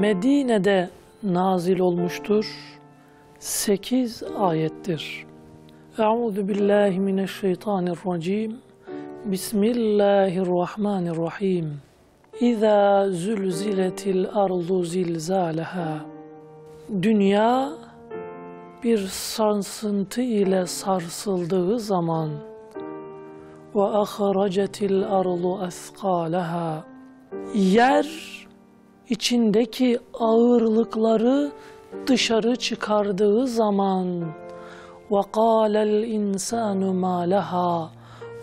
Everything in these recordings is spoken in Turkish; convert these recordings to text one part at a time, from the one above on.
Medine'de nazil olmuştur. 8 ayettir. Euzu billahi mineşşeytanirracim. Bismillahirrahmanirrahim. İza zülziletil ardu zilzalaha. Dünya bir sarsıntı ile sarsıldığı zaman ve ahracetil ardu askalaha. Yer içindeki ağırlıkları dışarı çıkardığı zaman ve kâlel insanu mâ leha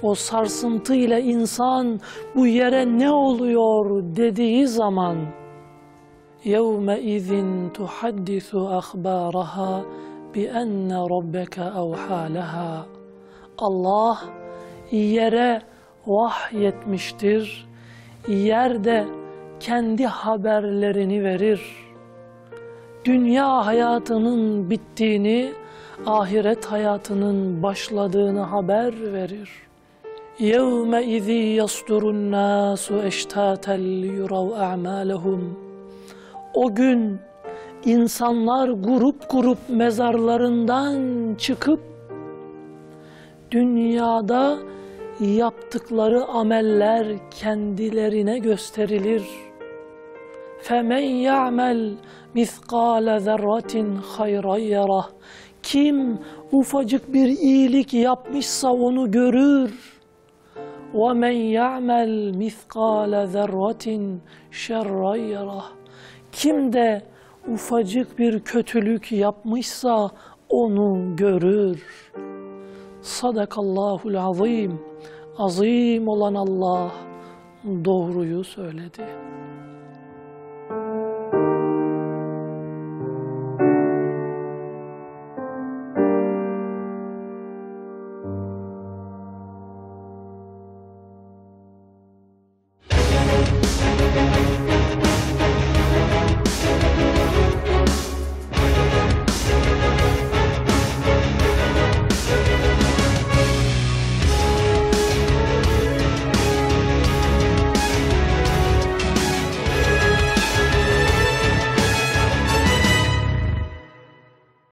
o sarsıntıyla insan bu yere ne oluyor dediği zaman يَوْمَئِذٍ تُحَدِّثُ أَخْبَارَهَا بِأَنَّ رَبَّكَ أَوْحَى لَهَا Allah yere vahyetmiştir. Yer de kendi haberlerini verir. Dünya hayatının bittiğini, ahiret hayatının başladığını haber verir. يَوْمَئِذِ يَصْدُرُ النَّاسُ اَشْتَاتًا لِيُرَوْا أَعْمَالَهُمْ O gün insanlar grup grup mezarlarından çıkıp dünyada yaptıkları ameller kendilerine gösterilir. فَمَنْ يَعْمَلْ مِثْقَالَ ذَرَّةٍ خَيْرًا يَرَهُ Kim ufacık bir iyilik yapmışsa onu görür. وَمَنْ يَعْمَلْ مِثْقَالَ ذَرَّةٍ شَرًّا يَرَهُ Kim de ufacık bir kötülük yapmışsa onu görür. Sadakallahul azim. Azim olan Allah doğruyu söyledi.